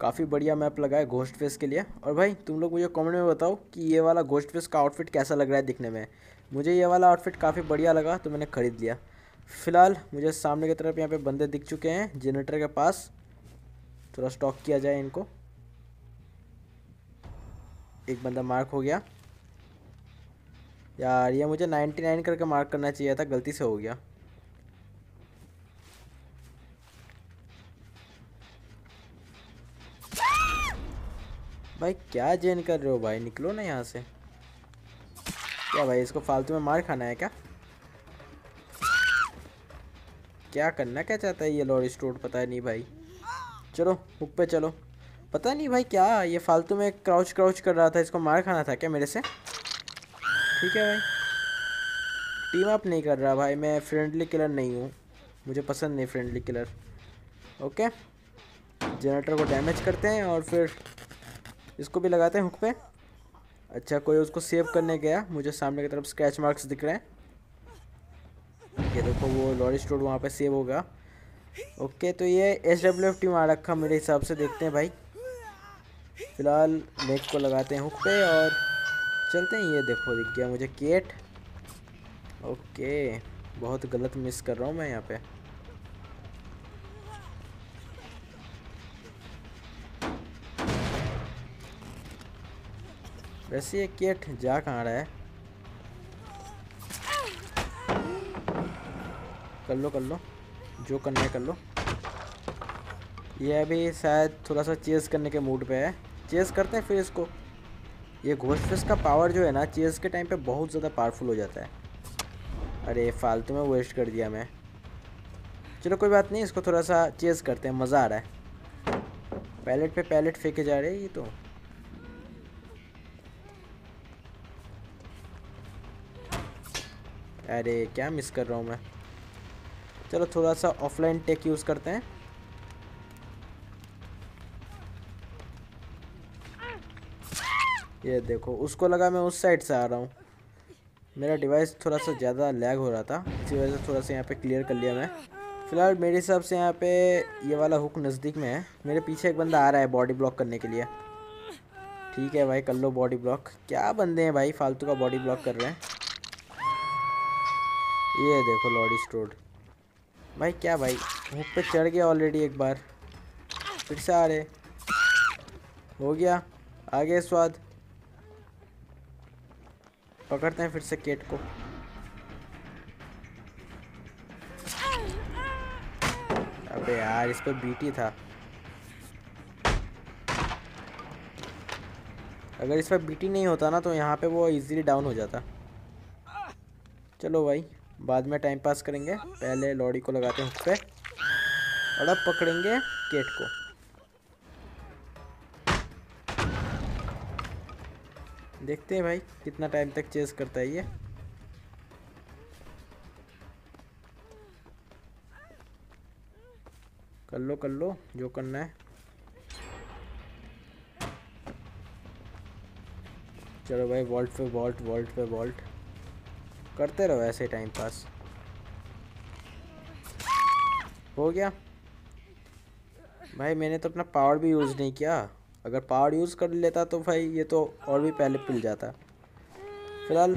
काफ़ी बढ़िया मैप लगा है घोस्ट फेस के लिए। और भाई, तुम लोग मुझे कमेंट में बताओ कि ये वाला घोस्ट फेस का आउटफिट कैसा लग रहा है दिखने में। मुझे ये वाला आउटफिट काफ़ी बढ़िया लगा तो मैंने ख़रीद लिया। फ़िलहाल, मुझे सामने की तरफ़ यहाँ पे बंदे दिख चुके हैं जनरेटर के पास। थोड़ा स्टॉक किया जाए इनको। एक बंदा मार्क हो गया। यार, ये मुझे 99 करके मार्क करना चाहिए था, गलती से हो गया। भाई, क्या जेन कर रहे हो भाई? निकलो ना यहाँ से। क्या भाई, इसको फालतू में मार खाना है क्या? क्या करना, क्या चाहता है ये लॉरी स्टोर? पता है नहीं भाई। चलो, हुक पे चलो। पता नहीं भाई, क्या ये फालतू में क्राउच क्राउच कर रहा था, इसको मार खाना था क्या मेरे से? ठीक है भाई। टीम अप नहीं कर रहा भाई, मैं फ्रेंडली किलर नहीं हूँ। मुझे पसंद नहीं फ्रेंडली किलर ओके जनरेटर को डैमेज करते हैं और फिर इसको भी लगाते हैं हुक पे। अच्छा कोई उसको सेव करने गया। मुझे सामने की तरफ़ स्क्रैच मार्क्स दिख रहे हैं। ये देखो, वो लॉरी स्टोर वहाँ पे सेव होगा ओके तो ये एस डब्ल्यू एफ़ टीम आ रखा मेरे हिसाब से। देखते हैं भाई। फ़िलहाल नेक को लगाते हैं हुक पे और चलते हैं। ये देखो, दिख गया मुझे केट ओके बहुत गलत मिस कर रहा हूँ मैं यहाँ पे। वैसे ये केट जा कहाँ रहा है? कर लो कर लो। जो करना है कर लो। ये अभी शायद थोड़ा सा चेस करने के मूड पे है। चेस करते हैं फिर इसको। ये घोस्ट फ़िश का पावर जो है ना चेस के टाइम पे बहुत ज़्यादा पावरफुल हो जाता है। अरे, फालतू में वेस्ट कर दिया मैं। चलो, कोई बात नहीं, इसको थोड़ा सा चेस करते हैं। मज़ा आ रहा है। पैलेट पे पैलेट फेंके जा रहे हैं ये तो। अरे, क्या मिस कर रहा हूँ मैं? चलो थोड़ा सा ऑफलाइन टेक यूज़ करते हैं। ये देखो, उसको लगा मैं उस साइड से आ रहा हूँ। मेरा डिवाइस थोड़ा सा ज़्यादा लैग हो रहा था, इसी वजह से थोड़ा सा यहाँ पे क्लियर कर लिया मैं। फ़िलहाल मेरे हिसाब से यहाँ पे ये वाला हुक नज़दीक में है। मेरे पीछे एक बंदा आ रहा है बॉडी ब्लॉक करने के लिए। ठीक है भाई, कर लो बॉडी ब्लॉक क्या बंदे हैं भाई, फालतू का बॉडी ब्लॉक कर रहे हैं। ये देखो लॉडी स्टोर्ड भाई क्या भाई? हुक पे चढ़ गया ऑलरेडी एक बार। फिर से आ रहे। हो गया। आ गया स्वाद। पकड़ते हैं फिर से केट को। अबे यार, इस पर बीटी था। अगर इस पर बीटी नहीं होता ना तो यहाँ पे वो इजीली डाउन हो जाता। चलो भाई। बाद में टाइम पास करेंगे। पहले लॉडी को लगाते हैं पे। और अब पकड़ेंगे केट को। देखते हैं भाई, कितना टाइम तक चेस करता है ये। कर लो कर लो, जो करना है। चलो भाई वॉल्ट पे वॉल्ट वॉल्ट पे वॉल्ट करते रहो ऐसे टाइम पास हो गया। भाई, मैंने तो अपना पावर भी यूज़ नहीं किया। अगर पावर यूज़ कर लेता तो भाई, ये तो और भी पहले पिल जाता। फ़िलहाल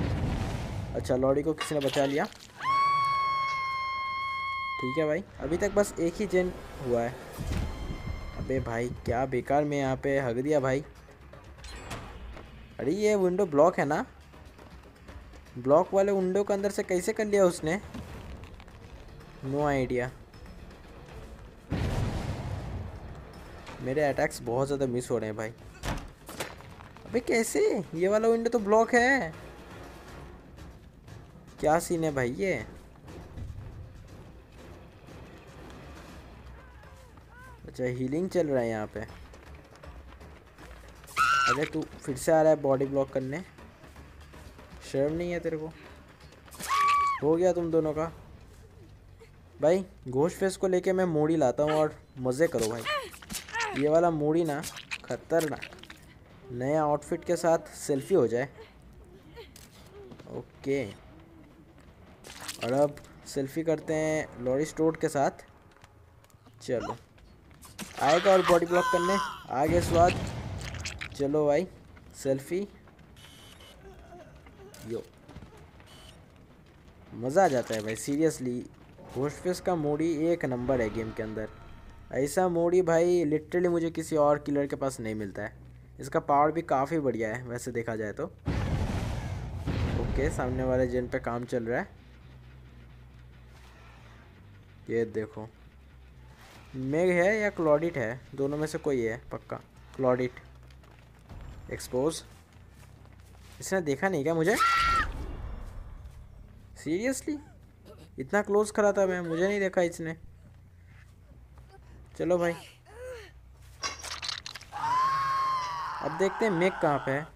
अच्छा लॉडी को किसी ने बचा लिया। ठीक है भाई, अभी तक बस एक ही जेन हुआ है। अबे भाई, क्या बेकार में यहाँ पे हग दिया भाई। अरे, ये विंडो ब्लॉक है ना? ब्लॉक वाले विंडो के अंदर से कैसे कर लिया उसने? नो आइडिया मेरे अटैक्स बहुत ज़्यादा मिस हो रहे हैं भाई। अबे कैसे? ये वाला विंडो तो ब्लॉक है। क्या सीन है भाई ये? अच्छा हीलिंग चल रहा है यहाँ पे। अरे तू फिर से आ रहा है बॉडी ब्लॉक करने। शर्म नहीं है तेरे को? हो गया तुम दोनों का। भाई घोष फेस को लेके मैं मोड़ी लाता हूँ और मज़े करो भाई। ये वाला मोड़ी ना, खतरनाक। नया आउटफिट के साथ सेल्फी हो जाए। ओके। और अब सेल्फी करते हैं लॉरी स्टोर के साथ। चलो। आएगा और बॉडी ब्लॉक करने। आगे स्वाद। चलो भाई सेल्फी यो। मज़ा आ जाता है भाई सीरियसली घोस्ट का मोड़ी एक नंबर है गेम के अंदर। ऐसा मोड़ी भाई लिटरली मुझे किसी और किलर के पास नहीं मिलता है। इसका पावर भी काफ़ी बढ़िया है, वैसे देखा जाए तो। ओके सामने वाले जिन पे काम चल रहा है। ये देखो। मेघ है या क्लॉडिट है? दोनों में से कोई है, पक्का। क्लॉडिट एक्सपोज इसने देखा नहीं क्या मुझे? सीरियसली इतना क्लोज खड़ा था मैं, मुझे नहीं देखा इसने। चलो भाई। अब देखते हैं मेक कहाँ पे है।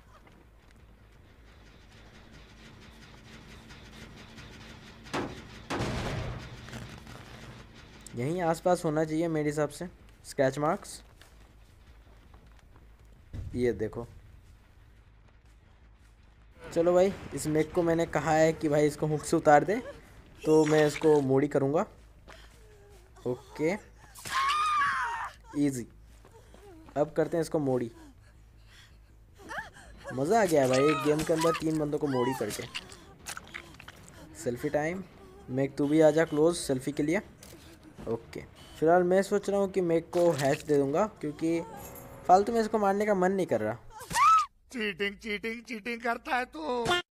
यहीं आसपास होना चाहिए मेरे हिसाब से। स्क्रैच मार्क्स ये देखो। चलो भाई, इस मेक को मैंने कहा है कि भाई इसको हुक से उतार दे। तो मैं इसको मोड़ी करूँगा। ओके। इजी अब करते हैं इसको मोड़ी। मज़ा आ गया भाई, एक गेम के अंदर तीन बंदों को मोड़ी करके। सेल्फी टाइम मेक तू भी आ जा क्लोज सेल्फी के लिए। ओके। फ़िलहाल मैं सोच रहा हूँ कि मेक को हैच दे दूँगा, क्योंकि फालतू में इसको मारने का मन नहीं कर रहा। चीटिंग चीटिंग चीटिंग करता है तू।